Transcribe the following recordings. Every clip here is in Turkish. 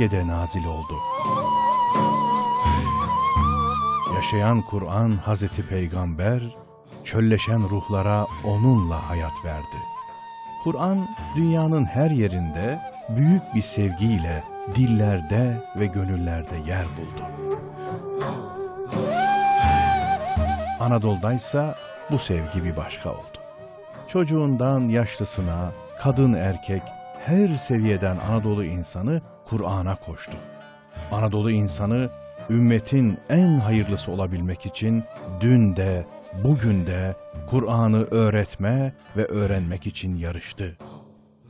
Mekke'de nazil oldu. Yaşayan Kur'an Hazreti Peygamber, çölleşen ruhlara onunla hayat verdi. Kur'an dünyanın her yerinde büyük bir sevgiyle dillerde ve gönüllerde yer buldu. Anadolu'daysa bu sevgi bir başka oldu. Çocuğundan yaşlısına, kadın erkek, her seviyeden Anadolu insanı Kur'an'a koştu. Anadolu insanı ümmetin en hayırlısı olabilmek için dün de bugün de Kur'an'ı öğretme ve öğrenmek için yarıştı.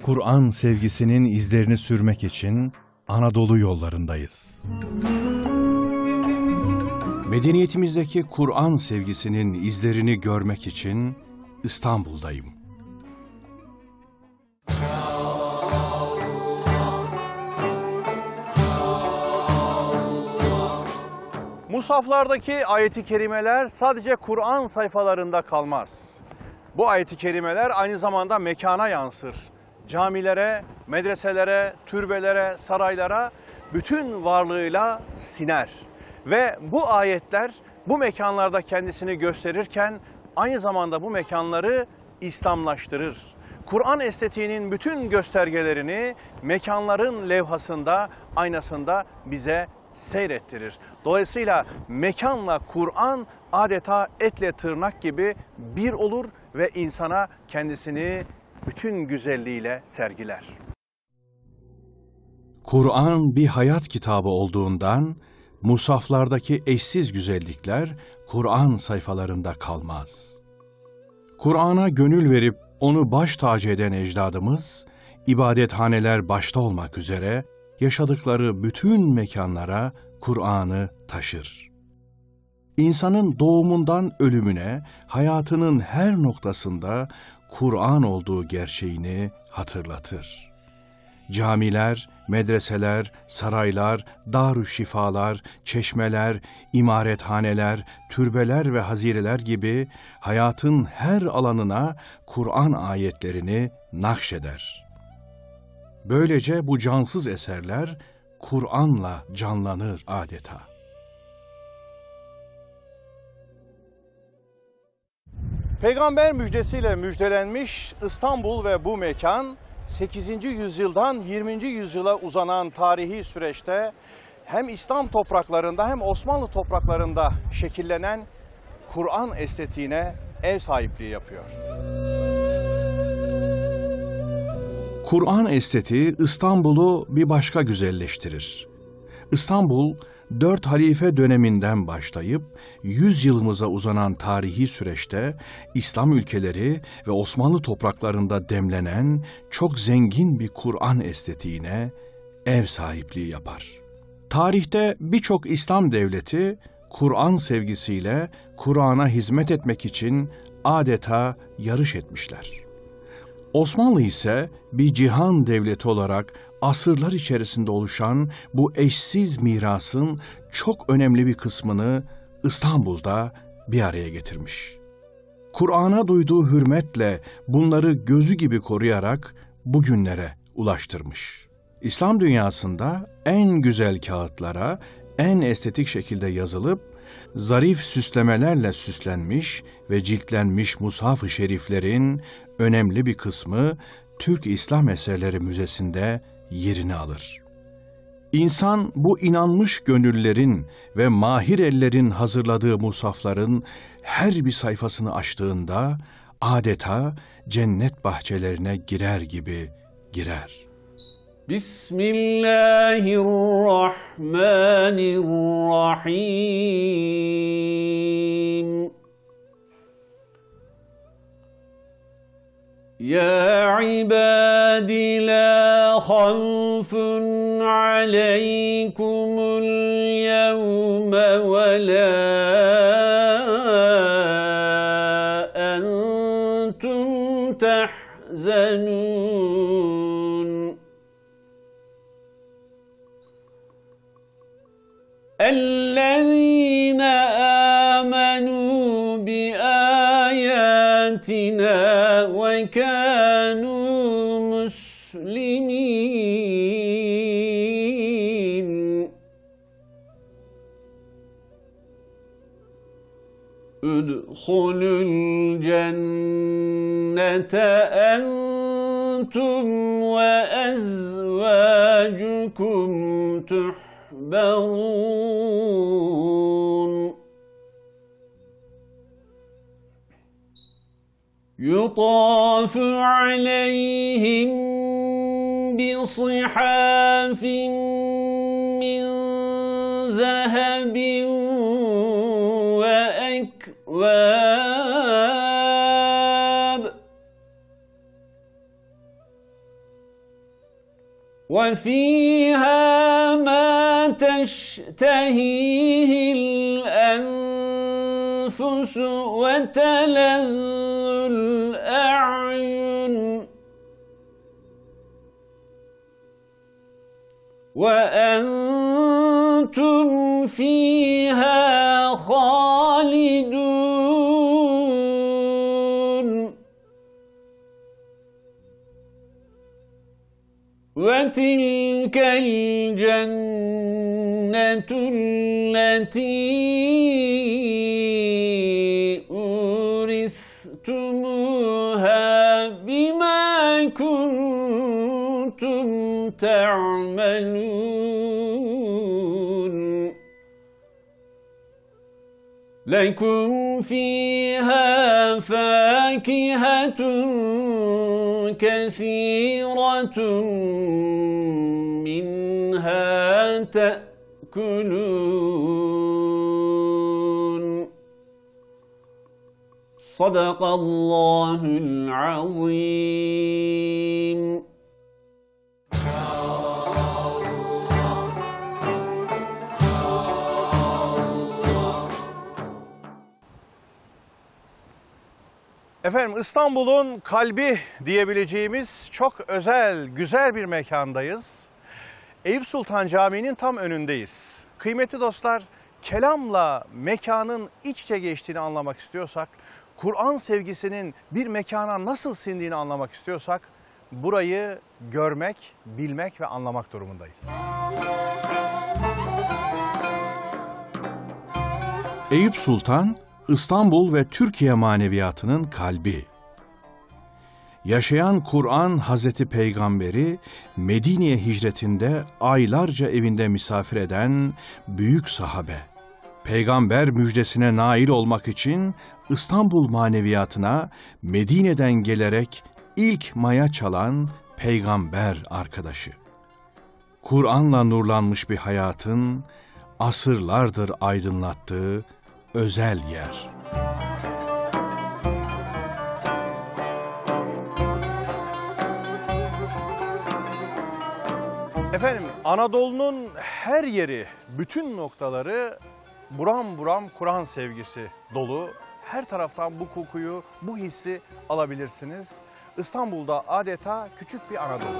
Kur'an sevgisinin izlerini sürmek için Anadolu yollarındayız. Medeniyetimizdeki Kur'an sevgisinin izlerini görmek için İstanbul'dayım. Musaflardaki ayeti kerimeler sadece Kur'an sayfalarında kalmaz. Bu ayeti kerimeler aynı zamanda mekana yansır. Camilere, medreselere, türbelere, saraylara bütün varlığıyla siner. Ve bu ayetler bu mekanlarda kendisini gösterirken aynı zamanda bu mekanları İslamlaştırır. Kur'an estetiğinin bütün göstergelerini mekanların levhasında, aynasında bize seyrettirir. Dolayısıyla mekanla Kur'an adeta etle tırnak gibi bir olur ve insana kendisini bütün güzelliğiyle sergiler. Kur'an bir hayat kitabı olduğundan musaflardaki eşsiz güzellikler Kur'an sayfalarında kalmaz. Kur'an'a gönül verip onu baş tacı eden ecdadımız, ibadethaneler başta olmak üzere yaşadıkları bütün mekanlara Kur'an'ı taşır. İnsanın doğumundan ölümüne, hayatının her noktasında Kur'an olduğu gerçeğini hatırlatır. Camiler, medreseler, saraylar, darü şifalar, çeşmeler, imarethaneler, türbeler ve hazireler gibi hayatın her alanına Kur'an ayetlerini nakşeder. Böylece bu cansız eserler Kur'an'la canlanır adeta. Peygamber müjdesiyle müjdelenmiş İstanbul ve bu mekan 8. yüzyıldan 20. yüzyıla uzanan tarihi süreçte hem İslam topraklarında hem Osmanlı topraklarında şekillenen Kur'an estetiğine ev sahipliği yapıyor. Kur'an estetiği İstanbul'u bir başka güzelleştirir. İstanbul, dört halife döneminden başlayıp 100 yılımıza uzanan tarihi süreçte İslam ülkeleri ve Osmanlı topraklarında demlenen çok zengin bir Kur'an estetiğine ev sahipliği yapar. Tarihte birçok İslam devleti Kur'an sevgisiyle Kur'an'a hizmet etmek için adeta yarış etmişler. Osmanlı ise bir cihan devleti olarak asırlar içerisinde oluşan bu eşsiz mirasın çok önemli bir kısmını İstanbul'da bir araya getirmiş. Kur'an'a duyduğu hürmetle bunları gözü gibi koruyarak bugünlere ulaştırmış. İslam dünyasında en güzel kağıtlara en estetik şekilde yazılıp zarif süslemelerle süslenmiş ve ciltlenmiş mushaf-ı şeriflerin önemli bir kısmı Türk İslam Eserleri Müzesi'nde yerini alır. İnsan bu inanmış gönüllerin ve mahir ellerin hazırladığı musafların her bir sayfasını açtığında adeta cennet bahçelerine girer gibi girer. Bismillahirrahmanirrahim. يا عباد لا خوف عليكم اليوم ولا ادخلوا الجنة أنتم وأزواجكم تحبرون. يطاف عليهم بصحاف من ذهب وأكواب وفيها ما تشتهيه الأنفس وتلذ الأعين. وأنتم فيها خالدون. وتلك الجنة التي أورثتموها بما كنتم تعملون. لكم فيها فاكهة كثيرة منها تأكلون. صدق الله العظيم. Efendim İstanbul'un kalbi diyebileceğimiz çok özel, güzel bir mekandayız. Eyüp Sultan Camii'nin tam önündeyiz. Kıymetli dostlar, kelamla mekanın iç içe geçtiğini anlamak istiyorsak, Kur'an sevgisinin bir mekana nasıl sindiğini anlamak istiyorsak, burayı görmek, bilmek ve anlamak durumundayız. Eyüp Sultan, İstanbul ve Türkiye maneviyatının kalbi. Yaşayan Kur'an Hazreti Peygamberi Medine'ye hicretinde aylarca evinde misafir eden büyük sahabe. Peygamber müjdesine nail olmak için İstanbul maneviyatına Medine'den gelerek ilk maya çalan peygamber arkadaşı. Kur'an'la nurlanmış bir hayatın asırlardır aydınlattığı özel yer. Efendim Anadolu'nun her yeri, bütün noktaları buram buram Kur'an sevgisi dolu. Her taraftan bu kokuyu, bu hissi alabilirsiniz. İstanbul'da adeta küçük bir Anadolu.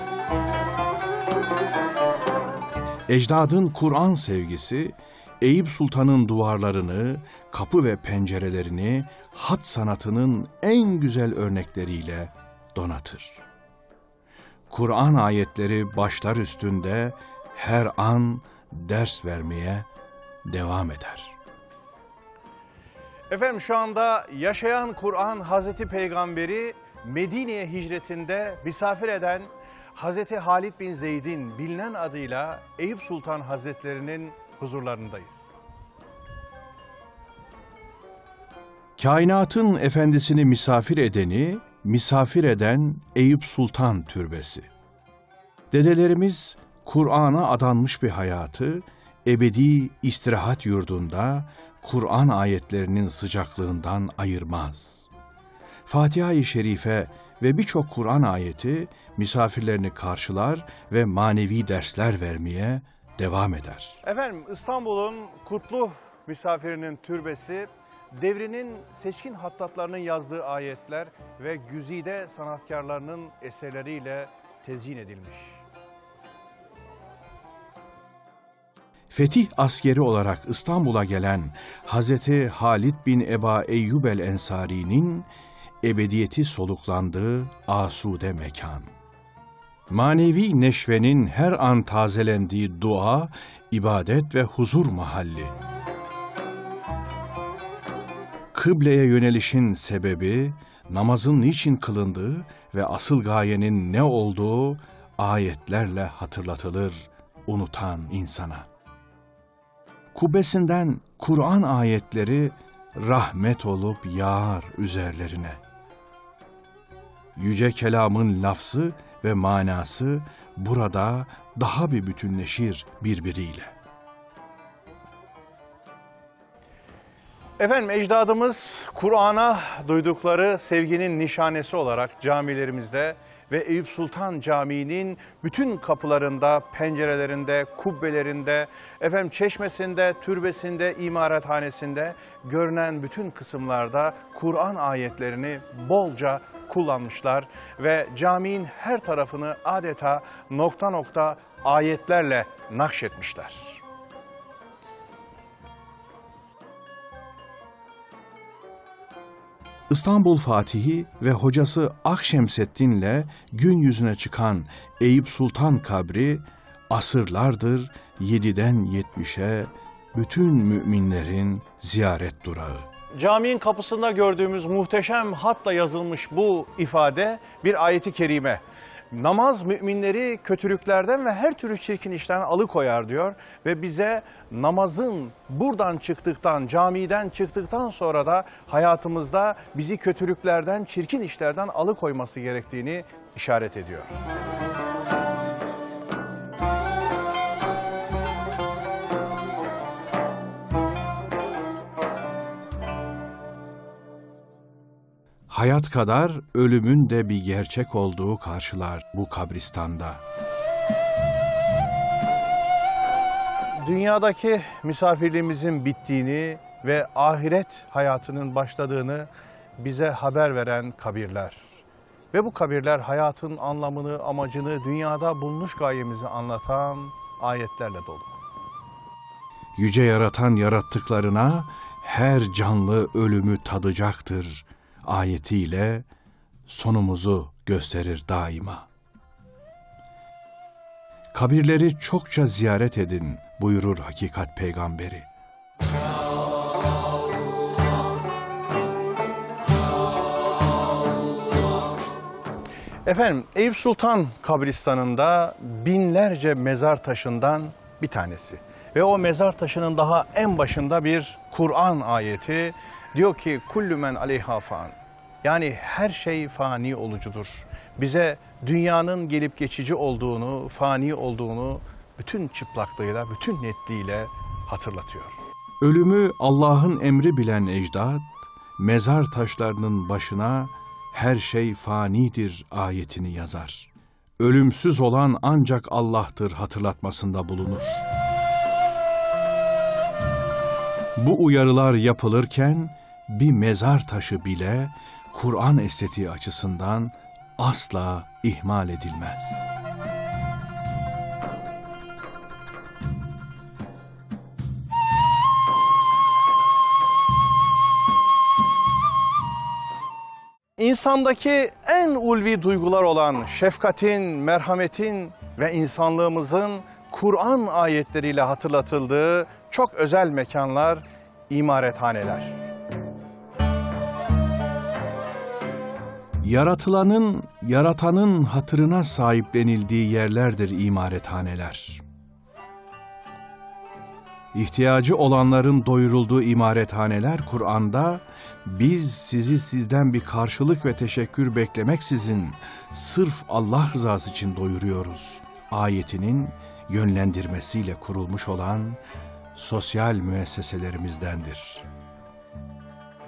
Ecdadın Kur'an sevgisi, Eyüp Sultan'ın duvarlarını, kapı ve pencerelerini hat sanatının en güzel örnekleriyle donatır. Kur'an ayetleri başlar üstünde her an ders vermeye devam eder. Efendim şu anda yaşayan Kur'an Hazreti Peygamberi Medine'ye hicretinde misafir eden Hazreti Halid bin Zeyd'in bilinen adıyla Eyüp Sultan Hazretlerinin huzurlarındayız. Kainatın efendisini misafir edeni, misafir eden Eyüp Sultan Türbesi. Dedelerimiz Kur'an'a adanmış bir hayatı, ebedi istirahat yurdunda Kur'an ayetlerinin sıcaklığından ayırmaz. Fatiha-i Şerife ve birçok Kur'an ayeti misafirlerini karşılar ve manevi dersler vermeye devam eder. Efendim İstanbul'un kutlu misafirinin türbesi devrinin seçkin hattatlarının yazdığı ayetler ve güzide sanatkarlarının eserleriyle tezyin edilmiş. Fetih askeri olarak İstanbul'a gelen Hazreti Halid bin Eba Eyyub el Ensari'nin ebediyeti soluklandığı asude mekan. Manevi neşvenin her an tazelendiği dua, ibadet ve huzur mahalli. kıbleye yönelişin sebebi, namazın niçin kılındığı ve asıl gayenin ne olduğu ayetlerle hatırlatılır unutan insana. Kubbesinden Kur'an ayetleri rahmet olup yağar üzerlerine. Yüce kelamın lafzı ve manası burada daha bir bütünleşir birbiriyle. Efendim ecdadımız Kur'an'a duydukları sevginin nişanesi olarak camilerimizde ve Eyüp Sultan Camii'nin bütün kapılarında, pencerelerinde, kubbelerinde, efendim çeşmesinde, türbesinde, imarethanesinde görünen bütün kısımlarda Kur'an ayetlerini bolca kullanmışlar ve caminin her tarafını adeta nokta nokta ayetlerle nakşetmişler. İstanbul Fatihi ve hocası Akşemseddin'le gün yüzüne çıkan Eyüp Sultan kabri asırlardır 7'den 70'e bütün müminlerin ziyaret durağı. Caminin kapısında gördüğümüz muhteşem hatla yazılmış bu ifade bir ayeti kerime. Namaz müminleri kötülüklerden ve her türlü çirkin işten alıkoyar diyor ve bize namazın buradan çıktıktan, camiden çıktıktan sonra da hayatımızda bizi kötülüklerden, çirkin işlerden alıkoyması gerektiğini işaret ediyor. Hayat kadar ölümün de bir gerçek olduğu karşılar bu kabristanda. Dünyadaki misafirliğimizin bittiğini ve ahiret hayatının başladığını bize haber veren kabirler. Ve bu kabirler hayatın anlamını, amacını, dünyada bulunuş gayemizi anlatan ayetlerle dolu. Yüce yaratan yarattıklarına her canlı ölümü tadacaktır ayetiyle sonumuzu gösterir daima. Kabirleri çokça ziyaret edin buyurur hakikat peygamberi. Efendim Eyüp Sultan kabristanında binlerce mezar taşından bir tanesi. Ve o mezar taşının daha en başında bir Kur'an ayeti diyor ki kullu aleyha fan. Yani her şey fani olucudur. Bize dünyanın gelip geçici olduğunu, fani olduğunu bütün çıplaklığıyla, bütün netliğiyle hatırlatıyor. Ölümü Allah'ın emri bilen ecdat, mezar taşlarının başına her şey fanidir ayetini yazar. Ölümsüz olan ancak Allah'tır hatırlatmasında bulunur. Bu uyarılar yapılırken bir mezar taşı bile Kur'an estetiği açısından asla ihmal edilmez. İnsandaki en ulvi duygular olan şefkatin, merhametin ve insanlığımızın Kur'an ayetleriyle hatırlatıldığı çok özel mekanlar, imarethaneler. Yaratılanın, yaratanın hatırına sahiplenildiği yerlerdir imarethaneler. İhtiyacı olanların doyurulduğu imarethaneler Kur'an'da biz sizi sizden bir karşılık ve teşekkür beklemeksizin sırf Allah rızası için doyuruyoruz. Ayetinin yönlendirmesiyle kurulmuş olan sosyal müesseselerimizdendir.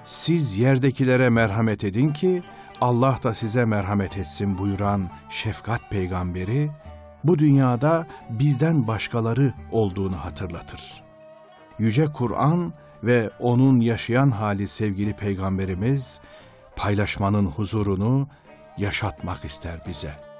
Siz yerdekilere merhamet edin ki Allah da size merhamet etsin buyuran şefkat peygamberi bu dünyada bizden başkaları olduğunu hatırlatır. Yüce Kur'an ve onun yaşayan hali sevgili peygamberimiz paylaşmanın huzurunu yaşatmak ister bize.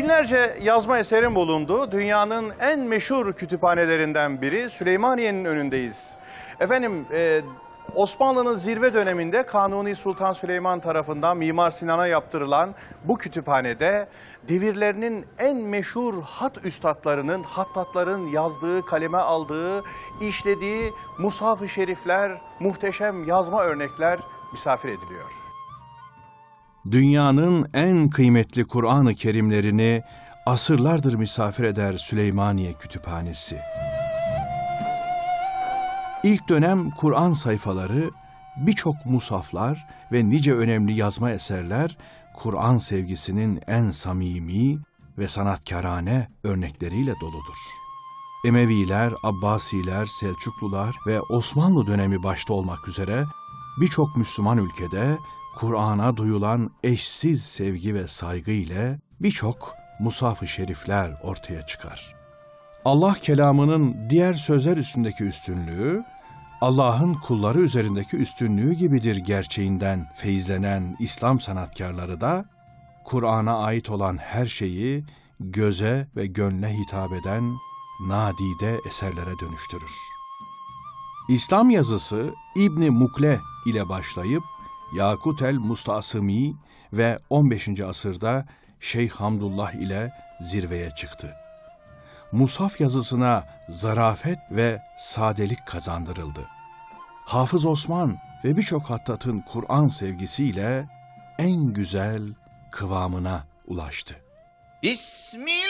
Binlerce yazma eserin bulunduğu dünyanın en meşhur kütüphanelerinden biri Süleymaniye'nin önündeyiz. Efendim e, Osmanlı'nın zirve döneminde Kanuni Sultan Süleyman tarafından Mimar Sinan'a yaptırılan bu kütüphanede devirlerinin en meşhur hat üstadlarının, hattatların yazdığı, kaleme aldığı, işlediği mushaf-ı şerifler, muhteşem yazma örnekler misafir ediliyor. Dünyanın en kıymetli Kur'an-ı Kerimlerini asırlardır misafir eder Süleymaniye Kütüphanesi. İlk dönem Kur'an sayfaları, birçok musaflar ve nice önemli yazma eserler Kur'an sevgisinin en samimi ve sanatkarane örnekleriyle doludur. Emeviler, Abbasiler, Selçuklular ve Osmanlı dönemi başta olmak üzere birçok Müslüman ülkede Kur'an'a duyulan eşsiz sevgi ve saygı ile birçok musaf-ı şerifler ortaya çıkar. Allah kelamının diğer sözler üstündeki üstünlüğü, Allah'ın kulları üzerindeki üstünlüğü gibidir gerçeğinden feyizlenen İslam sanatkarları da, Kur'an'a ait olan her şeyi göze ve gönle hitap eden nadide eserlere dönüştürür. İslam yazısı İbni Mukle ile başlayıp Yakut el Mustasimi ve 15. asırda Şeyh Hamdullah ile zirveye çıktı. Musaf yazısına zarafet ve sadelik kazandırıldı. Hafız Osman ve birçok hattatın Kur'an sevgisiyle en güzel kıvamına ulaştı. Bismillahirrahmanirrahim.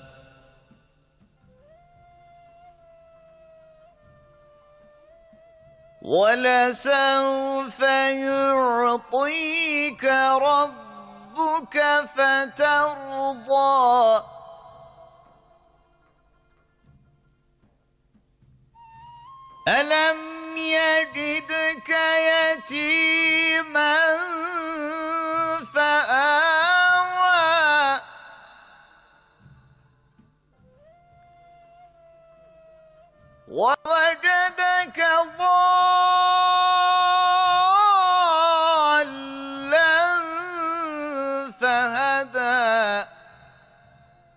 ولسوف يعطيك ربك فترضى. ألم يجدك يتيما فآوى ووجدك ضالا فهدى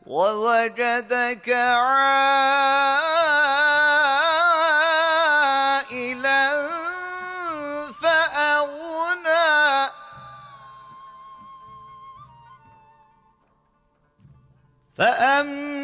ووجدك عائلا فأغنى. فأما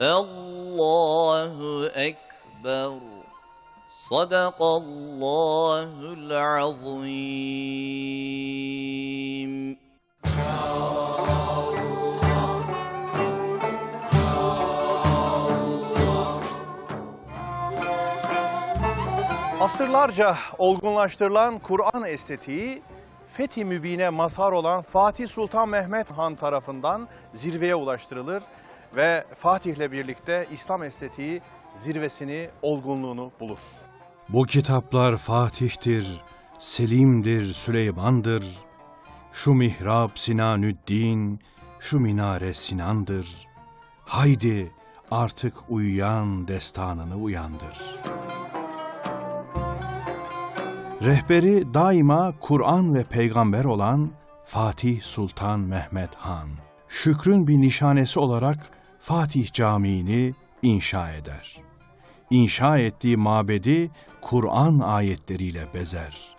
Allahu Ekber. Sadakallahul azim. Asırlarca olgunlaştırılan Kur'an estetiği Fethi Mübin'e mazhar olan Fatih Sultan Mehmet Han tarafından zirveye ulaştırılır ve Fatih'le birlikte İslam estetiği zirvesini, olgunluğunu bulur. Bu kitaplar Fatih'tir, Selim'dir, Süleyman'dır. Şu mihrap Sinanüddin, şu minare Sinan'dır. Haydi artık uyuyan destanını uyandır. Rehberi daima Kur'an ve peygamber olan Fatih Sultan Mehmet Han. Şükrün bir nişanesi olarak Fatih Camii'ni inşa eder. İnşa ettiği mabedi Kur'an ayetleriyle bezer.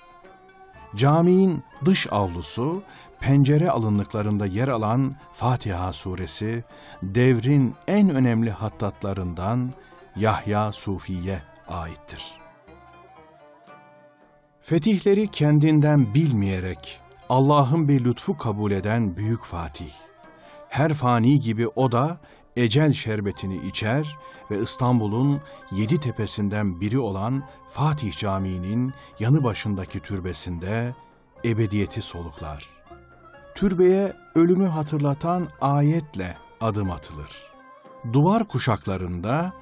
Caminin dış avlusu, pencere alınlıklarında yer alan Fatiha suresi, devrin en önemli hattatlarından Yahya Sufi'ye aittir. Fetihleri kendinden bilmeyerek Allah'ın bir lütfu kabul eden büyük Fatih. Her fani gibi o da ecel şerbetini içer ve İstanbul'un yedi tepesinden biri olan Fatih Camii'nin yanı başındaki türbesinde ebediyeti soluklar. Türbeye ölümü hatırlatan ayetle adım atılır. Duvar kuşaklarında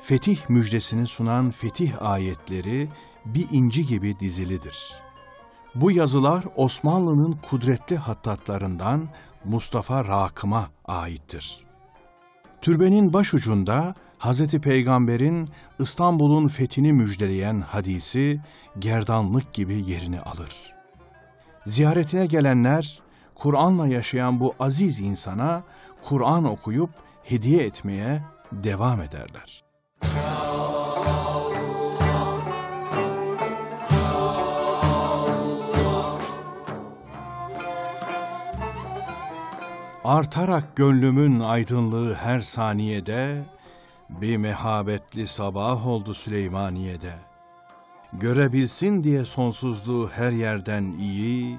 fetih müjdesini sunan fetih ayetleri bir inci gibi dizilidir. Bu yazılar Osmanlı'nın kudretli hattatlarından Mustafa Rakım'a aittir. Türbenin başucunda Hazreti Peygamber'in İstanbul'un fethini müjdeleyen hadisi gerdanlık gibi yerini alır. Ziyaretine gelenler Kur'an'la yaşayan bu aziz insana Kur'an okuyup hediye etmeye devam ederler. Artarak gönlümün aydınlığı her saniyede, bir mehabetli sabah oldu Süleymaniye'de. Görebilsin diye sonsuzluğu her yerden iyi,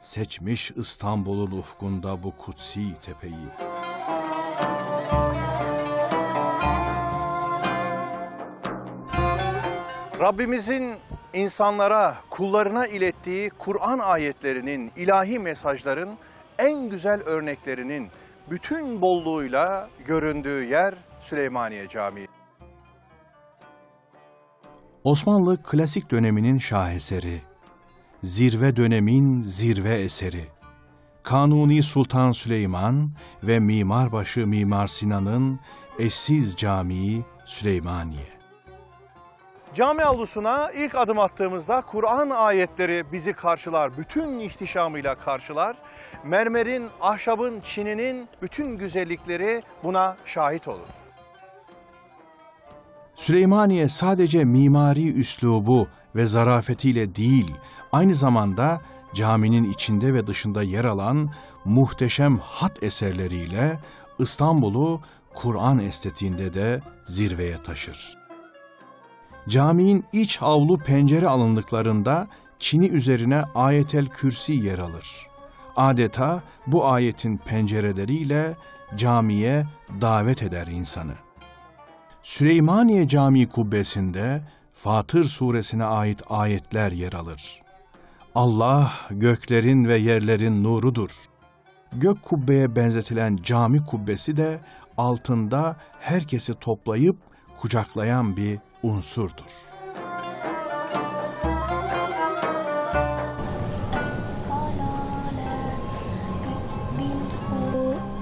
seçmiş İstanbul'un ufkunda bu kutsi tepeyi. Rabbimizin insanlara, kullarına ilettiği Kur'an ayetlerinin, ilahi mesajların en güzel örneklerinin bütün bolluğuyla göründüğü yer Süleymaniye Camii. Osmanlı klasik döneminin şaheseri, zirve dönemin zirve eseri, Kanuni Sultan Süleyman ve mimarbaşı Mimar Sinan'ın eşsiz camii Süleymaniye. Cami avlusuna ilk adım attığımızda Kur'an ayetleri bizi karşılar, bütün ihtişamıyla karşılar. Mermerin, ahşabın, çininin bütün güzellikleri buna şahit olur. Süleymaniye sadece mimari üslubu ve zarafetiyle değil, aynı zamanda caminin içinde ve dışında yer alan muhteşem hat eserleriyle İstanbul'u Kur'an estetiğinde de zirveye taşır. Caminin iç avlu pencere alındıklarında çini üzerine ayetel kürsi yer alır. Adeta bu ayetin pencereleriyle camiye davet eder insanı. Süleymaniye Camii kubbesinde Fatır suresine ait ayetler yer alır. Allah göklerin ve yerlerin nurudur. Gök kubbeye benzetilen cami kubbesi de altında herkesi toplayıp kucaklayan bir unsurdur.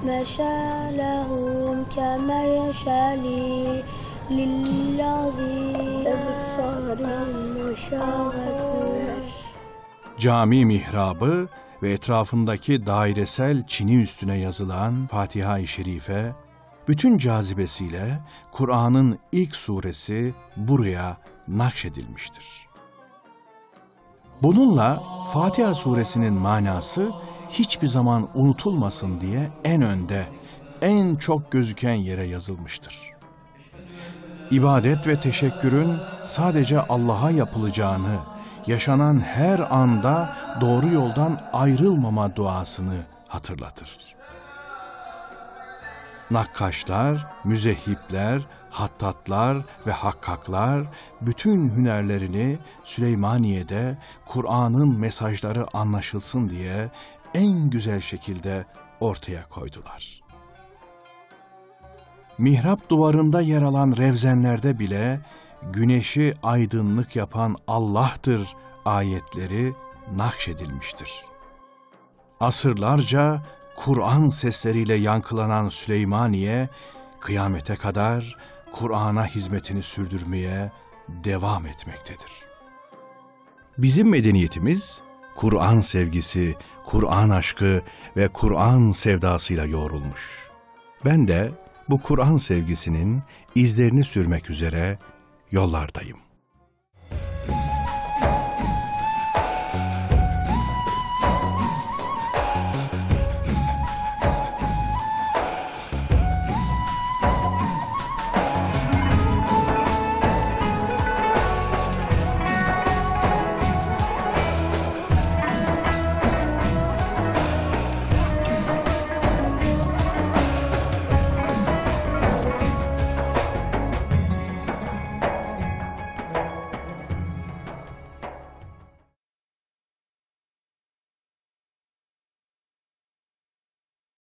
مشى لهم كما يشاء لي للذي أبصار مشاهد Cami mihrabı ve etrafındaki dairesel çini üstüne yazılan Fatiha-i Şerife, bütün cazibesiyle Kur'an'ın ilk suresi buraya nakşedilmiştir. Bununla Fatiha suresinin manası hiçbir zaman unutulmasın diye en önde, en çok gözüken yere yazılmıştır. İbadet ve teşekkürün sadece Allah'a yapılacağını, yaşanan her anda doğru yoldan ayrılmama duasını hatırlatır. Nakkaşlar, müzehipler, hattatlar ve hakkaklar bütün hünerlerini Süleymaniye'de Kur'an'ın mesajları anlaşılsın diye en güzel şekilde ortaya koydular. Mihrap duvarında yer alan revzenlerde bile güneşi aydınlık yapan Allah'tır ayetleri nakşedilmiştir. Asırlarca Kur'an sesleriyle yankılanan Süleymaniye, kıyamete kadar Kur'an'a hizmetini sürdürmeye devam etmektedir. Bizim medeniyetimiz, Kur'an sevgisi, Kur'an aşkı ve Kur'an sevdasıyla yoğrulmuş. Ben de bu Kur'an sevgisinin izlerini sürmek üzere yollardayım.